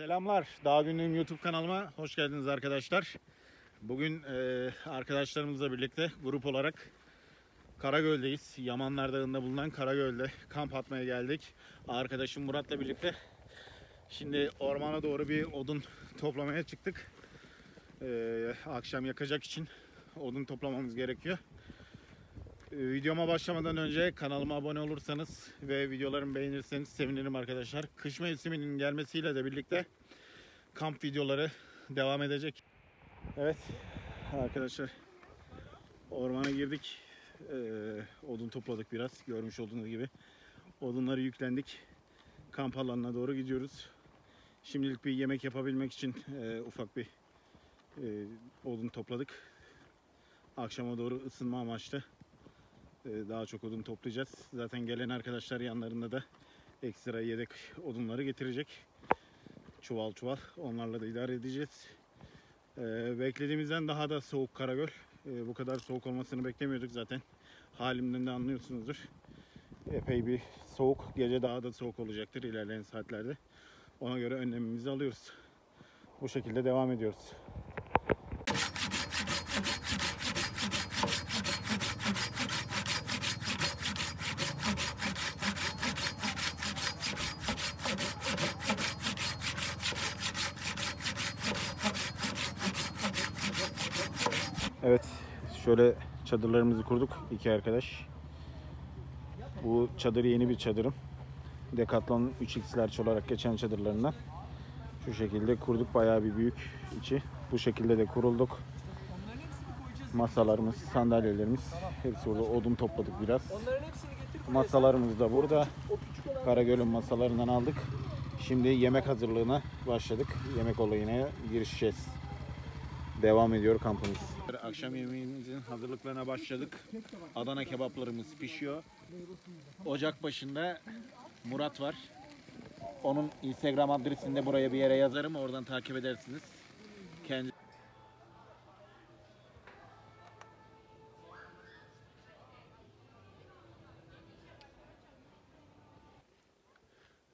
Selamlar. Dağ Günlüğüm YouTube kanalıma hoş geldiniz arkadaşlar. Bugün e, arkadaşlarımızla birlikte grup olarak Karagöl'deyiz. Yamanlar Dağı'nda bulunan Karagöl'de kamp atmaya geldik. Arkadaşım Murat'la birlikte. Şimdi ormana doğru bir odun toplamaya çıktık. E, akşam yakacak için odun toplamamız gerekiyor. E, Videoma başlamadan önce kanalıma abone olursanız ve videolarımı beğenirseniz sevinirim arkadaşlar. Kış mevsiminin gelmesiyle de birlikte kamp videoları devam edecek. Evet arkadaşlar ormana girdik. Ee, odun topladık biraz görmüş olduğunuz gibi. Odunları yüklendik. Kamp alanına doğru gidiyoruz. Şimdilik bir yemek yapabilmek için e, ufak bir e, odun topladık. Akşama doğru ısınma amaçlı ee, daha çok odun toplayacağız. Zaten gelen arkadaşlar yanlarında da ekstra yedek odunları getirecek. Çuval çuval. Onlarla da idare edeceğiz. Ee, beklediğimizden daha da soğuk Karagöl. Ee, bu kadar soğuk olmasını beklemiyorduk zaten. Halimden de anlıyorsunuzdur. Epey bir soğuk. Gece daha da soğuk olacaktır ilerleyen saatlerde. Ona göre önlemimizi alıyoruz. Bu şekilde devam ediyoruz. Evet, şöyle çadırlarımızı kurduk iki arkadaş. Bu çadır yeni bir çadırım. Decathlon 3X'ler olarak geçen çadırlarından. Şu şekilde kurduk, bayağı bir büyük içi. Bu şekilde de kurulduk. Masalarımız, sandalyelerimiz hepsi burada. Odun topladık biraz. Masalarımız da burada. Karagöl'ün masalarından aldık. Şimdi yemek hazırlığına başladık. Yemek olayına girişeceğiz. Devam ediyor kampımız. Akşam yemeğimizin hazırlıklarına başladık. Adana kebaplarımız pişiyor. Ocak başında Murat var. Onun Instagram adresini de buraya bir yere yazarım. Oradan takip edersiniz. Kendi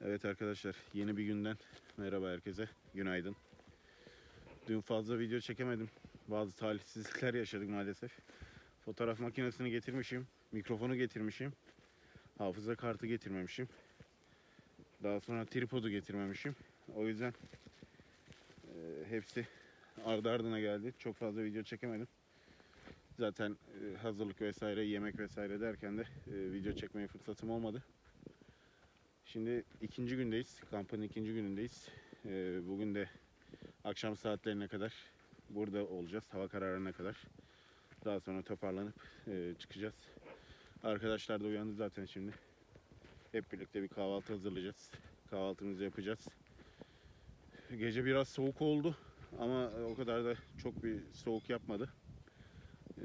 Evet arkadaşlar yeni bir günden merhaba herkese günaydın. Dün fazla video çekemedim. Bazı talihsizlikler yaşadık maalesef. Fotoğraf makinesini getirmişim. Mikrofonu getirmişim. Hafıza kartı getirmemişim. Daha sonra tripodu getirmemişim. O yüzden e, hepsi ardı ardına geldi. Çok fazla video çekemedim. Zaten e, hazırlık vesaire, yemek vesaire derken de e, video çekmeye fırsatım olmadı. Şimdi ikinci gündeyiz. Kampın ikinci günündeyiz. Ee, bugün de akşam saatlerine kadar burada olacağız. Hava kararına kadar. Daha sonra toparlanıp e, çıkacağız. Arkadaşlar da uyandı zaten şimdi. Hep birlikte bir kahvaltı hazırlayacağız. Kahvaltımızı yapacağız. Gece biraz soğuk oldu ama o kadar da çok bir soğuk yapmadı. Ee,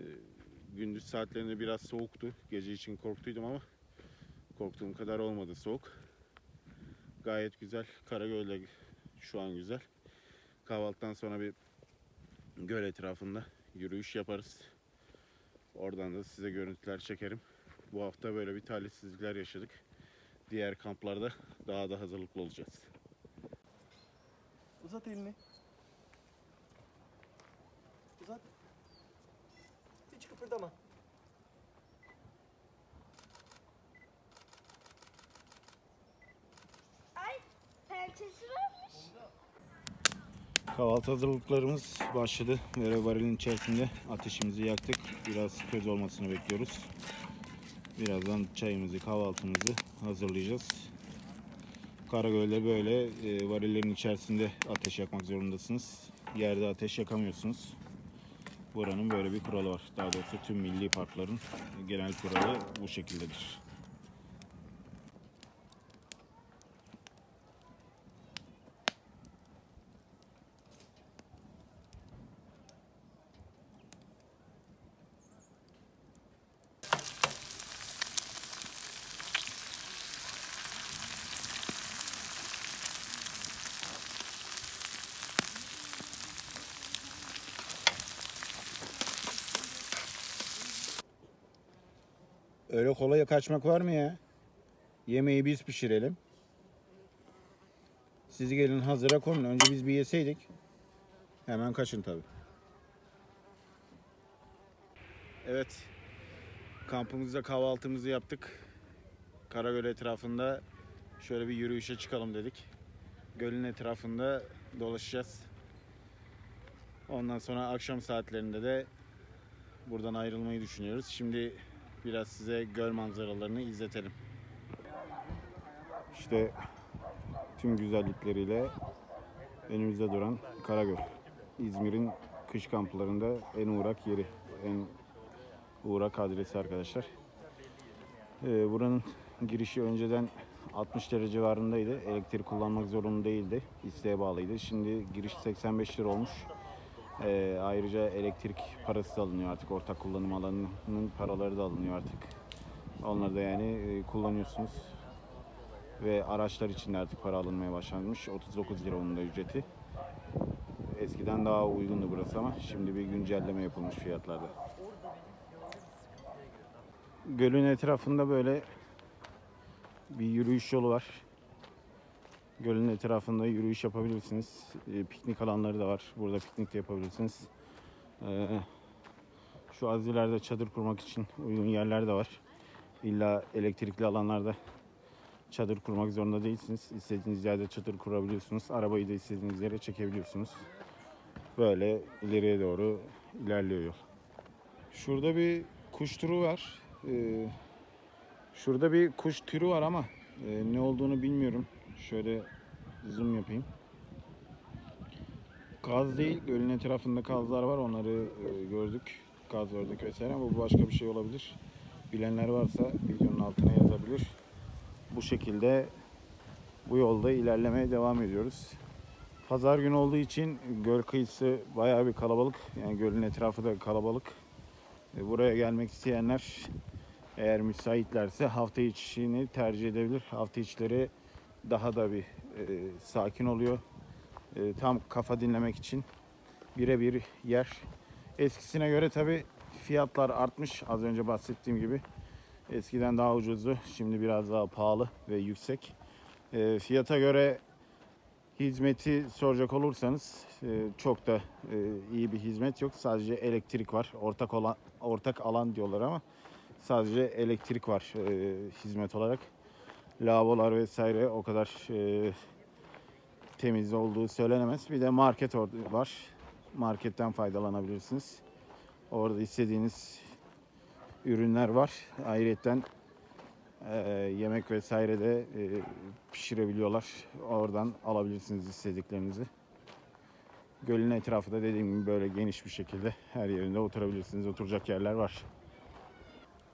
gündüz saatlerinde biraz soğuktu. Gece için korktuydum ama korktuğum kadar olmadı soğuk. Gayet güzel. Karagöl'de şu an güzel. Kahvaltıdan sonra bir göl etrafında yürüyüş yaparız. Oradan da size görüntüler çekerim. Bu hafta böyle bir talihsizlikler yaşadık. Diğer kamplarda daha da hazırlıklı olacağız. Uzat elini. Uzat. Hiç kıpırdama. Kahvaltı hazırlıklarımız başladı. Böyle varilin içerisinde ateşimizi yaktık. Biraz köz olmasını bekliyoruz. Birazdan çayımızı, kahvaltımızı hazırlayacağız. Karagöl'de böyle e, varillerin içerisinde ateş yakmak zorundasınız. Yerde ateş yakamıyorsunuz. Buranın böyle bir kuralı var. Daha doğrusu tüm milli parkların genel kuralı bu şekildedir. Öyle kolay kaçmak var mı ya? Yemeği biz pişirelim. Siz gelin hazıra konun. Önce biz bir yeseydik. Hemen kaçın tabi. Evet. Kampımızda kahvaltımızı yaptık. Karagöl etrafında şöyle bir yürüyüşe çıkalım dedik. Gölün etrafında dolaşacağız. Ondan sonra akşam saatlerinde de buradan ayrılmayı düşünüyoruz. Şimdi biraz size göl manzaralarını izletelim. İşte tüm güzellikleriyle önümüzde duran Karagöl. İzmir'in kış kamplarında en uğrak yeri, en uğrak adresi arkadaşlar. Ee, buranın girişi önceden 60 derece civarındaydı. Elektrik kullanmak zorunlu değildi. İsteğe bağlıydı. Şimdi giriş 85 lira olmuş. Ee, ayrıca elektrik parası da alınıyor artık. Ortak kullanım alanının paraları da alınıyor artık. Onları da yani e, kullanıyorsunuz. Ve araçlar için de artık para alınmaya başlanmış. 39 lira onun da ücreti. Eskiden daha uygundu burası ama şimdi bir güncelleme yapılmış fiyatlarda. Gölün etrafında böyle bir yürüyüş yolu var. Gölün etrafında yürüyüş yapabilirsiniz. E, piknik alanları da var. Burada piknik de yapabilirsiniz. E, şu az ileride çadır kurmak için uygun yerler de var. İlla elektrikli alanlarda çadır kurmak zorunda değilsiniz. İstediğiniz yerde çadır kurabiliyorsunuz. Arabayı da istediğiniz yere çekebiliyorsunuz. Böyle ileriye doğru ilerliyor yol. Şurada bir kuş türü var. Ee, şurada bir kuş türü var ama e, ne olduğunu bilmiyorum. Şöyle zoom yapayım. Kaz değil, gölün etrafında kazlar var. Onları e, gördük. Kaz gördük vesaire bu başka bir şey olabilir. Bilenler varsa videonun altına yazabilir. Bu şekilde bu yolda ilerlemeye devam ediyoruz. Pazar günü olduğu için göl kıyısı bayağı bir kalabalık. Yani gölün etrafı da kalabalık. E, Buraya gelmek isteyenler eğer müsaitlerse hafta içini tercih edebilir. Hafta içleri daha da bir e, sakin oluyor. E, tam kafa dinlemek için birebir yer. Eskisine göre tabi fiyatlar artmış. Az önce bahsettiğim gibi. Eskiden daha ucuzdu. Şimdi biraz daha pahalı ve yüksek. E, fiyata göre hizmeti soracak olursanız e, çok da e, iyi bir hizmet yok. Sadece elektrik var. Ortak olan ortak alan diyorlar ama sadece elektrik var e, hizmet olarak. Lavabolar vesaire o kadar e, temiz olduğu söylenemez. Bir de market var. Marketten faydalanabilirsiniz. Orada istediğiniz ürünler var. Ayrıca yemek vesaire de e, pişirebiliyorlar. Oradan alabilirsiniz istediklerinizi. Gölün etrafı da dediğim gibi böyle geniş bir şekilde her yerinde oturabilirsiniz. Oturacak yerler var.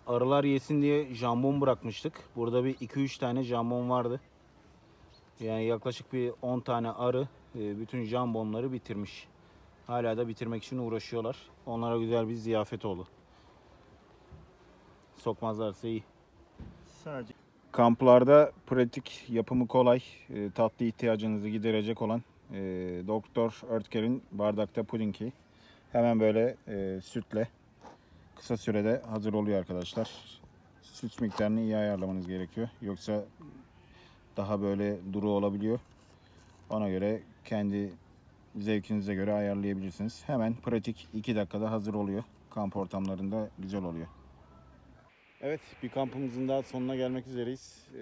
Arılar yesin diye jambon bırakmıştık. Burada bir 2-3 tane jambon vardı. Yani yaklaşık bir 10 tane arı e, bütün jambonları bitirmiş. Hala da bitirmek için uğraşıyorlar. Onlara güzel bir ziyafet oldu. Sokmazlarsa iyi. Sadece Kamplarda pratik, yapımı kolay, e, tatlı ihtiyacınızı giderecek olan e, Doktor Örtker'in bardakta pudingi. Hemen böyle sütle kısa sürede hazır oluyor arkadaşlar. Süt miktarını iyi ayarlamanız gerekiyor. Yoksa daha böyle duru olabiliyor. Ona göre kendi zevkinize göre ayarlayabilirsiniz. Hemen pratik 2 dakikada hazır oluyor. Kamp ortamlarında güzel oluyor. Evet bir kampımızın daha sonuna gelmek üzereyiz. Ee,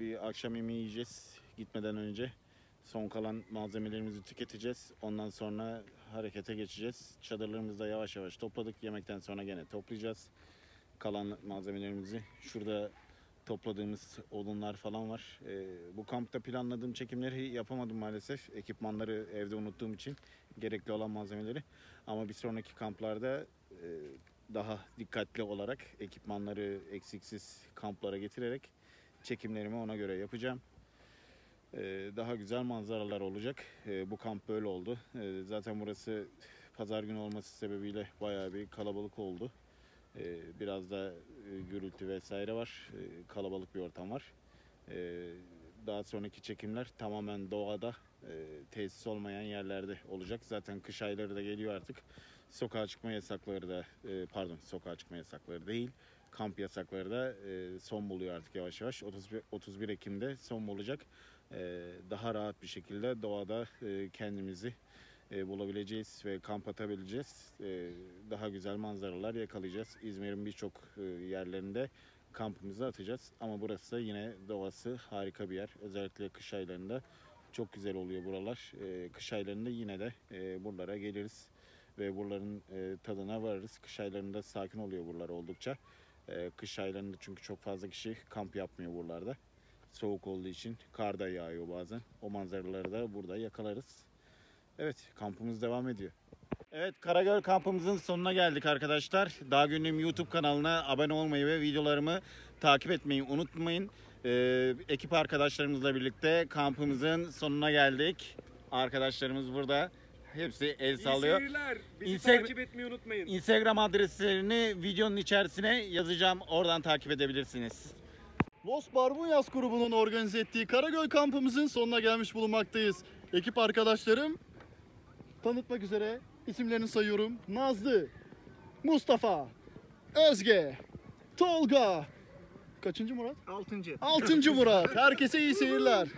bir akşam yemeği yiyeceğiz gitmeden önce. Son kalan malzemelerimizi tüketeceğiz. Ondan sonra harekete geçeceğiz. Çadırlarımızı da yavaş yavaş topladık. Yemekten sonra gene toplayacağız. Kalan malzemelerimizi. Şurada topladığımız odunlar falan var. Ee, bu kampta planladığım çekimleri yapamadım maalesef. Ekipmanları evde unuttuğum için gerekli olan malzemeleri. Ama bir sonraki kamplarda e, daha dikkatli olarak ekipmanları eksiksiz kamplara getirerek çekimlerimi ona göre yapacağım. Ee, daha güzel manzaralar olacak. Ee, bu kamp böyle oldu. Ee, zaten burası pazar günü olması sebebiyle bayağı bir kalabalık oldu. Biraz da e, gürültü vesaire var. Kalabalık bir ortam var. Daha sonraki çekimler tamamen doğada, e, tesis olmayan yerlerde olacak. Zaten kış ayları da geliyor artık sokağa çıkma yasakları da e, pardon sokağa çıkma yasakları değil kamp yasakları da son buluyor artık yavaş yavaş 31, 31 Ekim'de son bulacak daha rahat bir şekilde doğada e, kendimizi e, bulabileceğiz ve kamp atabileceğiz. E, daha güzel manzaralar yakalayacağız. İzmir'in birçok e, yerlerinde kampımızı atacağız. Ama burası da yine doğası harika bir yer. Özellikle kış aylarında çok güzel oluyor buralar. E, kış aylarında yine de buralara geliriz ve buraların tadına varırız. Kış aylarında sakin oluyor buralar oldukça. Kış aylarında çünkü çok fazla kişi kamp yapmıyor buralarda. Soğuk olduğu için kar da yağıyor bazen. O manzaraları da burada yakalarız. Evet kampımız devam ediyor. Evet Karagöl kampımızın sonuna geldik arkadaşlar. Daha Günlüğüm YouTube kanalına abone olmayı ve videolarımı takip etmeyi unutmayın. Ee, ekip arkadaşlarımızla birlikte kampımızın sonuna geldik. Arkadaşlarımız burada. Hepsi el sallıyor. İyi seyirler. Bizi Instagram- takip etmeyi unutmayın. Instagram adreslerini videonun içerisine yazacağım. Oradan takip edebilirsiniz. Los Barbunyas grubunun organize ettiği Karagöl kampımızın sonuna gelmiş bulunmaktayız. Ekip arkadaşlarım tanıtmak üzere isimlerini sayıyorum. Nazlı, Mustafa, Özge, Tolga, kaçıncı Murat? Altıncı. Altıncı Murat. Herkese iyi seyirler.